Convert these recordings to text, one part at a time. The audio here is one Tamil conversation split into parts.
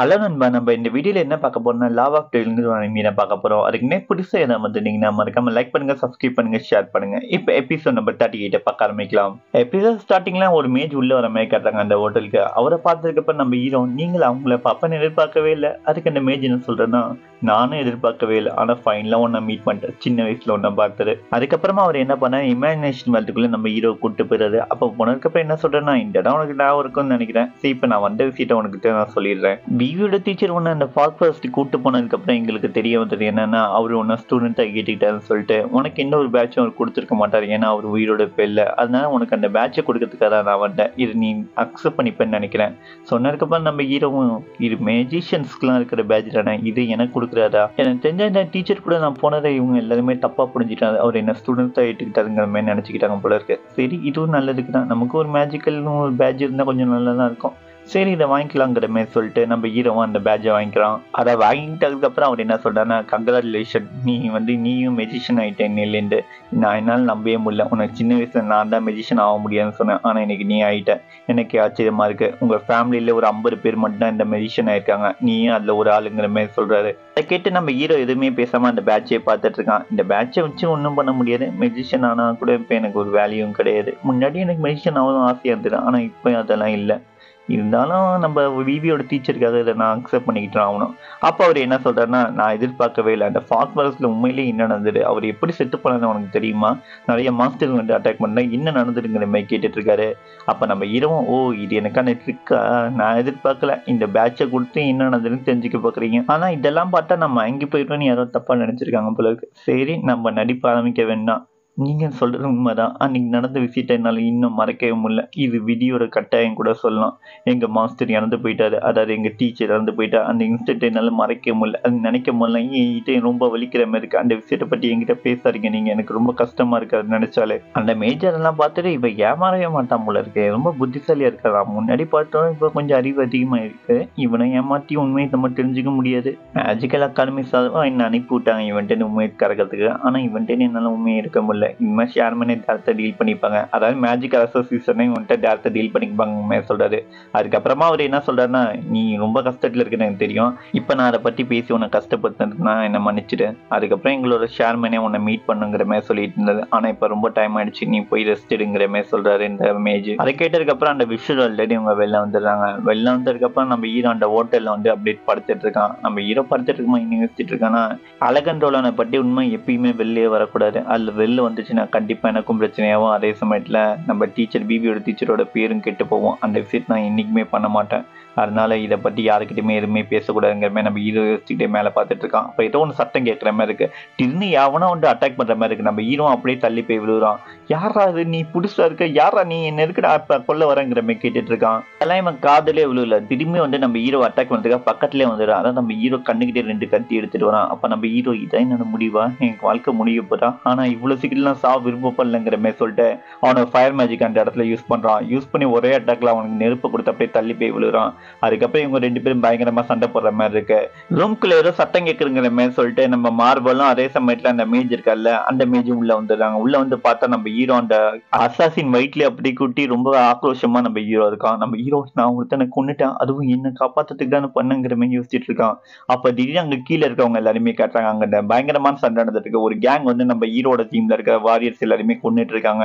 ஹலோ நண்பா நம்ம இந்த வீடியோல என்ன பார்க்க போறோம்னா லாவ் ஆஃப் டெய்லுங்கிற ஒரு மீனை பார்க்க போறோம். அதுக்கு என்ன புதுசாக எதாவது வந்துட்டீங்கன்னா மறக்காம லைக் பண்ணுங்க சப்ஸ்கிரைப் பண்ணுங்க ஷேர் பண்ணுங்க. இப்போ எபிசோட் நம்பர் தேர்ட்டி எயிட்டை பார்க்க ஆரம்பிக்கலாம். எபிசோட் ஸ்டார்டிங்ல ஒரு மேஜ் உள்ள வர மாதிரி காட்டுறாங்க அந்த ஹோட்டலுக்கு அவரை பார்த்ததுக்கப்புறம் நம்ம ஹீரோ நீங்கள் அவங்கள பார்ப்பேன் எதிர்பார்க்கவே இல்லை. அதுக்கு அந்த மேஜ் என்ன சொல்றேன்னா நானும் எதிர்பார்க்கவே இல்லை. ஆனால் ஃபைனலாக ஒன்றை மீட் பண்ணிட்டேன். சின்ன வயசில் ஒன்றை பார்த்தது. அதுக்கப்புறமா அவர் என்ன பண்ண இமேஜினேஷன் வேர்ல்டுக்குள்ள நம்ம ஹீரோ கூட்டு போயிடுறது அப்போ போனதுக்கப்புறம் என்ன சொல்கிறேன்னா இந்த இடம் உனக்கு ஞாபகம் இருக்கும்னு நினைக்கிறேன். சரி இப்போ நான் வந்த விஷயத்தை உனக்கிட்ட நான் சொல்லிடுறேன். பிவியோட டீச்சர் ஒன்று அந்த ஃபாக் ஃபர்ஸ்ட் கூட்டு போனதுக்கப்புறம் எங்களுக்கு தெரிய வந்தது என்னன்னா அவர் ஒன்று ஸ்டூடெண்ட்டாக கேட்டுக்கிட்டாருன்னு சொல்லிட்டு உனக்கு எந்த ஒரு பேட்சும் அவர் கொடுத்துருக்க மாட்டார். ஏன்னா அவர் உயிரோட இப்போ இல்லை. அதனால உனக்கு அந்த பேட்சை கொடுக்கறதுக்காக நான் வந்தேன். இது நீ அக்செப்ட் பண்ணிப்பேன்னு நினைக்கிறேன். சொன்னதுக்கப்புறம் நம்ம ஹீரோவும் இது மேஜிஷியன்ஸ்க்குலாம் இருக்கிற பேட்ச் தானே. இது எனக்கு கொடுக்குறாரா? எனக்கு தெரிஞ்ச இந்த டீச்சர் கூட நான் போனதை இவங்க எல்லாருமே தப்பாக புரிஞ்சுட்டாங்க. அவர் என்ன ஸ்டூடெண்ட்டாக ஏற்றுக்கிட்டாருங்கிற மாதிரி நினச்சிக்கிட்டாங்க போல இருக்கு. சரி இதுவும் நல்லதுக்கு தான் நமக்கு ஒரு மேஜிக்கல் ஒரு பேட்ச் இருந்தால் கொஞ்சம் நல்லா தான் இருக்கும். சரி இதை வாங்கிக்கலாங்கிற சொல்லிட்டு நம்ம ஹீரோவும் அந்த பேட்சை வாங்கிக்கிறான். அதை வாங்கிட்டதுக்கப்புறம் அவர் என்ன சொல்றாருன்னா கங்க்ராச்சுலேஷன் நீ வந்து நீயும் மெஜிஷியன் ஆகிட்டேன் இல்லைண்டு நான் என்னால் நம்பவே முடியல. உனக்கு சின்ன வயசுல நான் தான் மெஜிஷியன் ஆக முடியாதுன்னு சொன்னேன். ஆனால் இன்னைக்கு நீ ஆகிட்ட எனக்கு ஆச்சரியமா இருக்கு. உங்க ஃபேமிலியில ஒரு ஐம்பது பேர் மட்டும் தான் இந்த மெஜிஷியன் ஆயிருக்காங்க. நீயும் அதுல ஒரு ஆளுங்கிற மாதிரி சொல்றாரு. அதை கேட்டு நம்ம ஹீரோ எதுவுமே பேசாம அந்த பேட்சையை பார்த்துட்டு இருக்கான். இந்த பேட்சை வச்சு ஒன்றும் பண்ண முடியாது. மெஜிஷியன் ஆனா கூட இப்போ எனக்கு ஒரு வேல்யூவும் கிடையாது. முன்னாடி எனக்கு மெஜிஷியன் ஆகணும் ஆசையாக இருந்தது. ஆனால் இப்போ அதெல்லாம் இல்லை. இருந்தாலும் நம்ம விவியோட டீச்சருக்காக இதை நான் அக்செப்ட் பண்ணிக்கிட்டு ஆகணும். அப்போ அவர் என்ன சொல்கிறாருன்னா நான் எதிர்பார்க்கவே இல்லை. அந்த ஃபாஸ்ட் வரஸில் உண்மையிலேயே என்ன நடந்தது? அவர் எப்படி செட்டு பண்ணணும் உனக்கு தெரியுமா? நிறைய மாஸ்டர் வந்து அட்டாக் பண்ணால் என்ன நடந்துருங்கிற மாதிரி கேட்டுட்ருக்காரு. அப்போ நம்ம இரவும் ஓ இது எனக்கான ட்ரிக்கா நான் எதிர்பார்க்கல. இந்த பேட்சை கொடுத்து என்ன நடந்ததுன்னு தெரிஞ்சுக்க பார்க்குறீங்க. ஆனால் இதெல்லாம் பார்த்தா நம்ம அங்கே போயிட்டோன்னு யாரோ தப்பாக நினச்சிருக்காங்க போல இருக்கு. சரி நம்ம நடிப்பு ஆரம்பிக்க வேண்டாம். நீங்கள் சொல்கிறது உண்மைதான். அன்னைக்கு நடந்த விஷயத்தை என்னால் இன்னும் மறைக்கவே முடியல. இது விதியோட கட்டாயம் கூட சொல்லலாம். எங்கள் மாஸ்டர் இறந்து போயிட்டாரு. அதாவது எங்கள் டீச்சர் இறந்து போயிட்டா. அந்த இன்சிடென்ட் என்னால் மறக்க முடியல. அது நினைக்க முடியல. என்கிட்ட ரொம்ப வலிக்கிற மாதிரி இருக்குது அந்த விஷயத்தை பற்றி என்கிட்ட பேசாதீங்க. நீங்கள் எனக்கு ரொம்ப கஷ்டமாக இருக்கு. நினச்சாலே. அந்த மேஜரெல்லாம் பார்த்துட்டு இப்போ ஏமாறவே மாட்டான் போல இருக்கு. ரொம்ப புத்திசாலியாக இருக்கலாம் முன்னாடி பார்த்தோம். இப்போ கொஞ்சம் அறிவு அதிகமாக இருக்குது இவனை ஏமாற்றி உண்மையை நம்ம தெரிஞ்சுக்க முடியாது. மேஜிக்கல் அகாடமி சார்பாக என்னை அனுப்பி விட்டாங்க. இவன்ட்டு உண்மையை கறக்கிறதுக்கு ஆனால் இவன்ட்டு என்னால் உண்மையை இருக்க முடியல. இனிமே ஷேர் பண்ணி டேரக்டாக டீல் பண்ணிப்பாங்க. அதாவது மேஜிக் அசோசியேஷனை வந்துட்டு டேரக்டாக டீல் பண்ணிப்பாங்க சொல்கிறாரு சொல்றாரு. அதுக்கப்புறமா அவர் என்ன சொல்றாருன்னா நீ ரொம்ப கஷ்டத்தில் இருக்குன்னு எனக்கு தெரியும். இப்போ நான் அதை பற்றி பேசி உன்னை கஷ்டப்படுத்தினா என்ன மன்னிச்சிடு. அதுக்கப்புறம் எங்களோட ஷேர்மேனே உன்னை மீட் பண்ணுங்கிற மாதிரி சொல்லிட்டு இருந்தது ஆனால் இப்போ ரொம்ப டைம் ஆயிடுச்சு. நீ போய் ரெஸ்ட் எடுங்கிற மாதிரி சொல்றாரு இந்த மேஜ் அதை கேட்டதுக்கப்புறம் அந்த விஷுவல் ஆல்ரெடி இவங்க வெளில வந்துடுறாங்க. வெளில வந்ததுக்கப்புறம் நம்ம ஹீரோ அந்த ஹோட்டலில் வந்து அப்டேட் படுத்துட்டு இருக்கான். நம்ம ஹீரோ படுத்துட்டு இருக்குமா இன்னும் யோசிச்சுட்டு இருக்கான்னா அழகன்றோலனை பற்றி உண்மை எப்பயுமே வெளியே வரக்கூடாது. அதில் வெளில வந்துச்சுன்னா கண்டிப்பாக எனக்கும் பிரச்சனையாகும். அதே சமயத்தில் நம்ம டீச்சர் பிபியோட டீச்சரோட பேரும் கெட்டு போவோம் அந்த விஷயத்தை நான் என்றைக்குமே பண்ண மாட்டேன். அதனால இதை பற்றி யாருக்கிட்டையுமே எதுவுமே பேசக்கூடாதுங்கிற மாதிரி நம்ம ஹீரோ யோசிச்சுக்கிட்டே மேலே பார்த்துட்டு இருக்கான். அப்போ ஏதோ ஒன்று சட்டம் கேட்குற மாதிரி இருக்கு. திடீர்னு யாவனா வந்து அட்டாக் பண்ணுற மாதிரி இருக்கு. நம்ம ஹீரோ அப்படியே தள்ளி போய் விழுகிறான் யாரா அது நீ புதுசாக இருக்க. யாரா நீ? என்ன இருக்குடா இப்போ கொல்ல வரங்கிற மாதிரி கேட்டுட்டு இருக்கான். அதெல்லாம் இவன் காதலே விழுல திரும்பி வந்து நம்ம ஹீரோ அட்டாக் பண்ணுறதுக்காக பக்கத்துலேயே வந்துடுறான். அதான் நம்ம ஹீரோ கண்ணுக்கிட்டே ரெண்டு கத்தி எடுத்துட்டு வரான். அப்போ நம்ம ஹீரோ இதான் என்னோட முடிவா? எனக்கு வாழ்க்கை முடிய போதா? ஆனால் இவ்வளோ சீக்கிரம் சா விருப்பப்படலைங்கிற மாதிரி சொல்லிட்டு அவனை ஃபயர் மேஜிக் அந்த இடத்துல யூஸ் பண்ணுறான் யூஸ் பண்ணி ஒரே அட்டாக்ல அவனுக்கு நெருப்பு கொடுத்து அப்படியே தள்ளி போய் விழுறான். அதுக்கப்புறம் இவங்க ரெண்டு பேரும் பயங்கரமா சண்டை போடுற மாதிரி இருக்கு. ரூம்குள்ள ஏதோ சத்தம் கேட்குறங்கிற மாதிரி சொல்லிட்டு நம்ம மார்பலும் அதே சமயத்துல அந்த மேஜ் இருக்கல்ல அந்த மேஜும் உள்ள வந்துடுறாங்க. உள்ள வந்து பார்த்தா நம்ம ஹீரோ அந்த அசாசின் வயிற்றுல அப்படி கூட்டி ரொம்ப ஆக்ரோஷமா நம்ம ஹீரோ இருக்கான். நம்ம ஹீரோ நான் ஒருத்தனை கொண்டுட்டேன் அதுவும் என்ன காப்பாத்துறதுக்கு தான் பண்ணுங்கிற மாதிரி யோசிச்சுட்டு இருக்கான். அப்ப திடீர்னு அங்க கீழே இருக்கவங்க எல்லாருமே கேட்டாங்க அங்க பயங்கரமான சண்டை நடந்துட்டு இருக்கு ஒரு கேங் வந்து நம்ம ஹீரோட டீம்ல இருக்க வாரியர்ஸ் எல்லாருமே கொண்டுட்டு இருக்காங்க.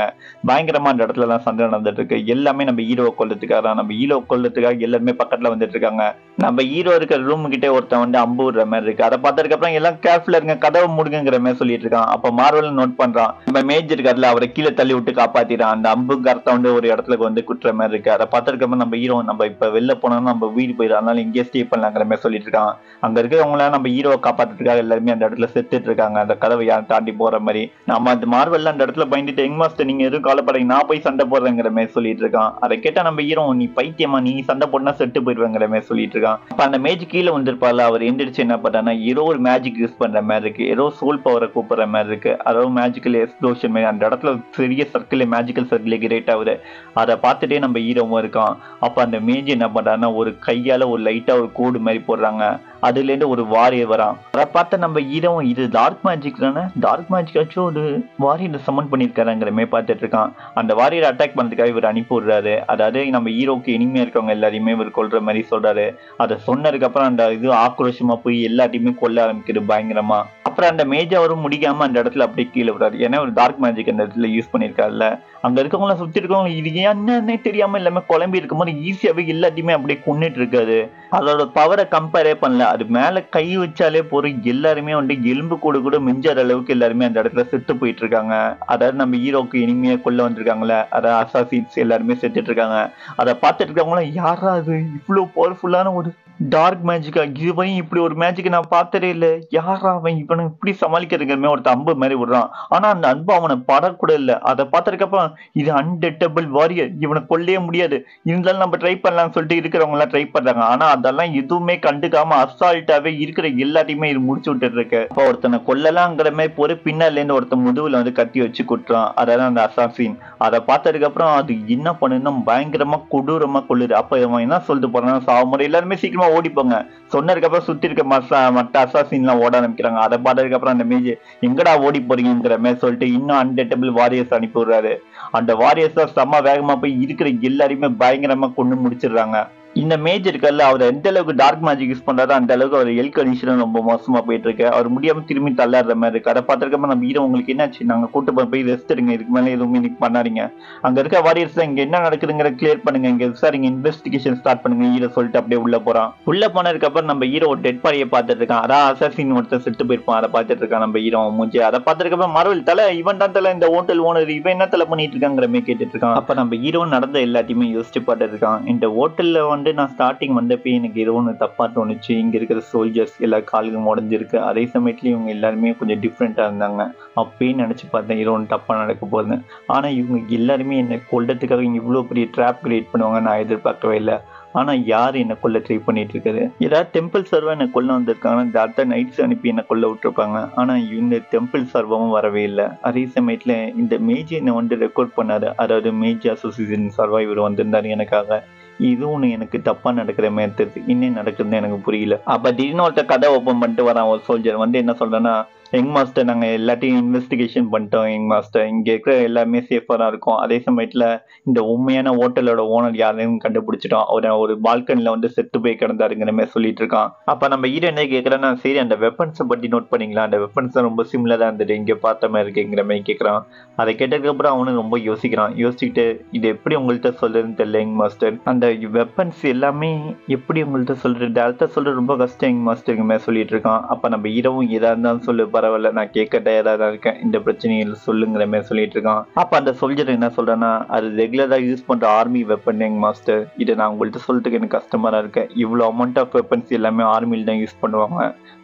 பயங்கரமா அந்த இடத்துல எல்லாம் சண்டை நடந்துட்டு இருக்கு. எல்லாமே நம்ம ஹீரோவை கொல்லத்துக்காக நம்ம ஹீரோ கொல்லத்துக்காக எல்லாருமே பக்கத்துல வந்துட்டு இருக்காங்க நம்ம ஹீரோ இருக்கிற ரூம் கிட்டே ஒருத்தன் வந்து அம்பு விடுற மாதிரி இருக்கு. அதை பார்த்ததுக்கு அப்புறம் எல்லாம் கேர்ஃபுல்லா இருங்க கதவை மூடுங்கிற மாதிரி சொல்லிட்டு இருக்கான். அப்ப மார்வல் நோட் பண்றான். நம்ம மேஜ் இருக்காருல அவரை கீழே தள்ளி விட்டு காப்பாத்திறான் அந்த அம்பு கரத்தை வந்து ஒரு இடத்துல வந்து குட்டுற மாதிரி இருக்கு. அதை பார்த்ததுக்கு அப்புறம் நம்ம ஹீரோ நம்ம இப்ப வெளில போனோம்னா நம்ம வீடு போயிடும் அதனால இங்கே ஸ்டே பண்ணலாங்கிற மாதிரி சொல்லிட்டு இருக்கான். அங்க இருக்கிறவங்கள நம்ம ஹீரோவை காப்பாத்துறதுக்காக எல்லாருமே அந்த இடத்துல செத்துட்டு இருக்காங்க. அந்த கதவை யாரும் தாண்டி போற மாதிரி. நம்ம அந்த மார்வல்ல அந்த இடத்துல பயந்துட்டு எங் மாஸ்டர் நீங்க எதுவும் கவலைப்படாதீங்க. நான் போய் சண்டை போடுறேங்கிற மாதிரி சொல்லிட்டு இருக்கான். அதை கேட்டா நம்ம ஹீரோ நீ பைத்தியமா? நீ சண்டை போடனா செட் செட்டு போயிடுவேங்கிற மாதிரி சொல்லிட்டு இருக்கான் அப்ப அந்த மேஜிக் கீழே வந்திருப்பார்ல அவர் எந்திரிச்சு என்ன பண்ணானா ஏதோ ஒரு மேஜிக் யூஸ் பண்ற மாதிரி இருக்கு. ஏதோ சோல் பவரை கூப்பிடுற மாதிரி இருக்கு. அதாவது மேஜிக்கல் எக்ஸ்ப்ளோஷன் மாதிரி. அந்த இடத்துல பெரிய சர்க்கிள் மேஜிக்கல் சர்க்கிள் கிரேட் ஆகுது. அதை பார்த்துட்டே நம்ம ஹீரோவும் இருக்கான். அப்ப அந்த மேஜ் என்ன பண்றாருன்னா ஒரு கையால ஒரு லைட்டா ஒரு கோடு மாதிரி போடுறாங்க. அதுல இருந்து ஒரு வாரியர் வரான். அதை பார்த்து நம்ம ஹீரோவும் இது டார்க் மேஜிக் தானே? டார்க் மேஜிக் ஆச்சும் ஒரு வாரியரை சம்மன் பண்ணியிருக்காருங்கிற மாதிரி பார்த்துட்டு இருக்கான். அந்த வாரியரை அட்டாக் பண்ணதுக்காக இவர் அனுப்பி விடுறாரு அதாவது நம்ம ஹீரோக்கு இனிமையா இருக்கவங்க எல்லாரையுமே இவர் கொல்ற மாதிரி சொல்றாரு. அதை சொன்னதுக்கு அப்புறம் அந்த இது ஆக்ரோஷமா போய் எல்லாத்தையுமே கொல்ல ஆரம்பிக்குது பயங்கரமா. அப்புறம் அந்த மேஜாவரும் முடிக்காம அந்த இடத்துல அப்படியே கீழே விடுறாரு. ஏன்னா ஒரு டார்க் மேஜிக் அந்த இடத்துல யூஸ் பண்ணியிருக்காருல்ல. அங்க இருக்கவங்கள சுத்தி இருக்கவங்க இது என்னன்னே தெரியாம எல்லாமே குழம்பி இருக்கும்போது ஈஸியாவே எல்லாத்தையுமே அப்படியே கொண்டுட்டு இருக்காது அதோட பவரை கம்பேரே பண்ணல. அது மேல கை வச்சாலே போறோம் எல்லாருமே வந்து எலும்பு கூட கூட மிஞ்சாத அளவுக்கு எல்லாருமே அந்த இடத்துல செத்து போயிட்டு இருக்காங்க. அதாவது நம்ம ஹீரோக்கு இனிமையா கொள்ள வந்திருக்காங்களே அதாவது அசாசின்ஸ் எல்லாருமே செத்துட்டு இருக்காங்க. அதை பார்த்துட்டு இருக்கவங்களாம் யாரா அது இவ்வளவு பவர்ஃபுல்லான ஒரு டார்க் மேஜிக்கா இவன் இப்படி ஒரு மேஜிக் நான் பார்த்ததே இல்லை. யாரா அவன்? இவனை இப்படி சமாளிக்கிறதுக்குமே ஒருத்த அம்பு மாதிரி விடுறான். ஆனா அந்த அன்பு அவனை படக்கூட இல்லை. அதை பார்த்ததுக்கப்புறம் இது அன்டெட்டபிள் வாரியர் இவனை கொல்லவே முடியாது. இருந்தாலும் நம்ம ட்ரை பண்ணலாம்னு சொல்லிட்டு இருக்கிறவங்க எல்லாம் ட்ரை பண்றாங்க. ஆனா அதெல்லாம் எதுவுமே கண்டுக்காம அசால்ட்டாவே இருக்கிற எல்லாத்தையுமே இது முடிச்சு விட்டுட்டு இருக்கு ஒருத்தனை கொல்லலாங்கிற மாதிரி போற பின்னால இருந்து ஒருத்தன் முதுகுல வந்து கத்தி வச்சு குட்டுறான் அதெல்லாம் அந்த அசாசின் அதை பார்த்ததுக்கப்புறம் அது என்ன பண்ணுன்னா பயங்கரமா கொடூரமா கொள்ளுது. அப்ப இவன் என்ன சொல்லிட்டு போறான் சாவமுறை எல்லாருமே சீக்கிரமா ஓடிப்போங்க. சொன்னதுக்கு அப்புறம் சுத்தி இருக்க மசா மற்ற அசாசின்லாம் எல்லாம் ஓட ஆரம்பிக்கிறாங்க. அதை பார்த்ததுக்கு அப்புறம் அந்த மேஜ் எங்கடா ஓடி போறீங்கிற மாதிரி சொல்லிட்டு இன்னும் அன்டெட்டபிள் வாரியர்ஸ் அனுப்பி விடுறாரு அந்த வாரியர்ஸ் செம்ம வேகமா போய் இருக்கிற எல்லாரையுமே பயங்கரமா கொண்டு முடிச்சிடுறாங்க. இந்த மேஜ் இருக்கல்ல அவர் எந்த அளவுக்கு டார்க் மேஜிக் யூஸ் பண்றாரோ அந்த அளவுக்கு அவர் ஹெல்த் கண்டிஷன் ரொம்ப மோசமா போயிட்டு இருக்கு அவர் முடியாம திரும்பி தள்ளாடுற மாதிரி இருக்கு. அதை பார்த்துருக்கமா நம்ம ஹீரோ உங்களுக்கு என்னாச்சு? நாங்க கூட்டு போய் போய் ரெஸ்ட் எடுங்க. இதுக்கு மேலே எதுவுமே இன்னைக்கு பண்ணாதீங்க. அங்க இருக்க வாரியர்ஸ் இங்க என்ன நடக்குதுங்கிற கிளியர் பண்ணுங்க. இங்க விசாரிங்க. இன்வெஸ்டிகேஷன் ஸ்டார்ட் பண்ணுங்க. ஹீரோ சொல்லிட்டு அப்படியே உள்ள போறான். உள்ள போனதுக்கு அப்புறம் நம்ம ஹீரோ ஒரு டெட் பாடியை பார்த்துட்டு இருக்கான். அதான் அசாசின் ஒருத்தர் செத்து போயிருப்பான். அதை பார்த்துட்டு இருக்கான் நம்ம ஹீரோ மூஞ்சி அதை பார்த்துட்டு அப்புறம் மறுவல் தலை இவன் தான் தலை இந்த ஹோட்டல் ஓனர் இவன் என்ன தலை பண்ணிட்டு இருக்காங்கிற மாதிரி கேட்டுட்டு இருக்கான். அப்ப நம்ம ஹீரோ நடந்த எல்லாத்தையுமே யோசிச்சு பார்த்துட்டு இருக்கான். இந்த ஹோட்டல்ல வந்து நான் ஸ்டார்டிங் வந்தப்போ எனக்கு ஏதோ ஒன்று தப்பாக தோணுச்சு. இங்கே இருக்கிற சோல்ஜர்ஸ் எல்லா காலுக்கும் உடஞ்சிருக்கு அதே சமயத்துல இவங்க எல்லாருமே கொஞ்சம் டிஃப்ரெண்ட்டாக இருந்தாங்க. அப்பயே நினச்சி பார்த்தேன் ஏதோ ஒன்று தப்பாக நடக்க போகுது ஆனால் இவங்க எல்லாருமே என்னை கொல்றதுக்காக இவ்வளோ பெரிய ட்ராப் கிரியேட் பண்ணுவாங்க நான் எதிர்பார்க்கவே இல்லை. ஆனா யார் என்னை கொல்ல ட்ரை பண்ணிட்டு இருக்காரு? ஏதாவது டெம்பிள் சர்வா என்ன கொல்ல வந்திருக்காங்கன்னா இந்த அடுத்த நைட்ஸ் அனுப்பி என்னை கொல்ல விட்டுருப்பாங்க. ஆனால் இந்த டெம்பிள் சர்வமும் வரவே இல்லை. அதே சமயத்தில் இந்த மேஜி என்னை வந்து ரெக்கார்ட் பண்ணாரு. அதாவது மேஜ் அசோசியேஷன் சர்வைவர் வந்திருந்தாரு எனக்காக. இது ஒன்று எனக்கு தப்பா நடக்கிற மாதிரி தெரியுது. இன்னும் நடக்குதுன்னு எனக்கு புரியல. அப்ப திடீர்னு ஒருத்த கதை ஓப்பன் பண்ணிட்டு வரான் ஒரு சோல்ஜர் வந்து என்ன சொல்றேன்னா யங் மாஸ்டர் நாங்கள் எல்லாத்தையும் இன்வெஸ்டிகேஷன் பண்ணிட்டோம். யங் மாஸ்டர் இங்கே இருக்கிற எல்லாமே சேஃபாக தான் இருக்கும். அதே சமயத்தில் இந்த உண்மையான ஹோட்டலோட ஓனர் யாரையும் கண்டுபிடிச்சிட்டோம். அவர் ஒரு பால்கனியில் வந்து செத்து போய் கிடந்தாருங்கிற மாதிரி சொல்லிட்டு இருக்கான். அப்போ நம்ம ஈரனே என்ன கேட்குறேன்னா சரி அந்த வெப்பன்ஸை பற்றி நோட் பண்ணிங்களா? அந்த வெப்பன்ஸ் ரொம்ப சிம்லராக இருந்தது. இங்கே பார்த்த மாதிரி இருக்குங்கிற மாதிரி கேட்குறான் அதை கேட்டதுக்கப்புறம் அவனும் ரொம்ப யோசிக்கிறான். யோசிச்சுட்டு இது எப்படி உங்கள்கிட்ட சொல்றதுன்னு தெரியல யங் மாஸ்டர் அந்த வெப்பன்ஸ் எல்லாமே எப்படி உங்கள்கிட்ட சொல்றது? டேரக்டாக சொல்றது ரொம்ப கஷ்டம் யங் மாஸ்டருங்க மாதிரி சொல்லிட்டு இருக்கான். அப்போ நம்ம ஈரவும் எதாக இருந்தாலும் சொல்லு பரவாயில்ல நான் கேட்க டயர்டாக தான் இருக்கேன். இந்த பிரச்சனையில் சொல்லுங்கிற மாதிரி சொல்லிட்டு இருக்கான். அப்ப அந்த சொல்ஜர் என்ன சொல்கிறேன்னா அது ரெகுலராக யூஸ் பண்ற ஆர்மி வெப்பன் எங்க மாஸ்டர் இதை நான் உங்கள்கிட்ட சொல்றதுக்கு எனக்கு கஸ்டமராக இருக்கேன். இவ்வளோ அமௌண்ட் ஆஃப் வெப்பன்ஸ் எல்லாமே ஆர்மியில் தான் யூஸ் பண்ணுவாங்க.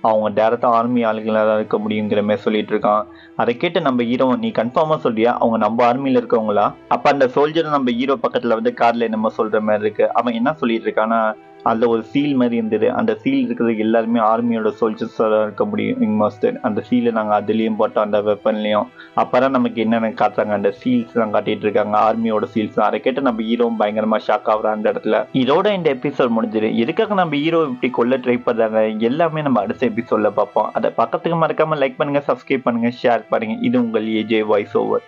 அவங்க டேரக்டா ஆர்மி ஆளுங்களாக தான் இருக்க முடியுங்கிற மாதிரி சொல்லிட்டு இருக்கான். அதை கேட்டு நம்ம ஹீரோ நீ கன்ஃபார்மாக சொல்றியா? அவங்க நம்ம ஆர்மியில இருக்கவங்களா? அப்ப அந்த சோல்ஜர் நம்ம ஹீரோ பக்கத்துல வந்து கார்ல என்னமோ சொல்ற மாதிரி இருக்கு. அவன் என்ன சொல்லிட்டு இருக்கான்னா அதுல ஒரு சீல் மாதிரி இருந்தது. அந்த சீல் இருக்கிறது எல்லாருமே ஆர்மியோட சோல்ஜர்ஸாக இருக்க முடியும் விங் மாஸ்டர் அந்த சீலை நாங்கள் அதுலேயும் போட்டோம் அந்த வெப்பன்லேயும் அப்போ தான் நமக்கு என்னென்ன காட்டுறாங்க அந்த சீல்ஸ் தான் காட்டிட்டு இருக்காங்க ஆர்மியோட சீல்ஸ் தான் அதை கேட்டு நம்ம ஹீரோவும் பயங்கரமா ஷாக் ஆகிறோம் அந்த இடத்துல. இதோட இந்த எபிசோட் முடிஞ்சிரு எதுக்காக நம்ம ஹீரோ இப்படி கொள்ள ட்ரை பண்ணுறாங்க எல்லாமே நம்ம அடுத்த எபிசோடில் பார்ப்போம். அதை பக்கத்துக்கு மறக்காம லைக் பண்ணுங்க சப்ஸ்கிரைப் பண்ணுங்க ஷேர் பண்ணுங்கள் இது உங்கள் ஏஜே வாய்ஸ் ஓவர்